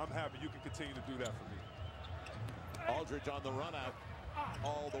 I'm happy you can continue to do that for me. Aldridge on the run out all the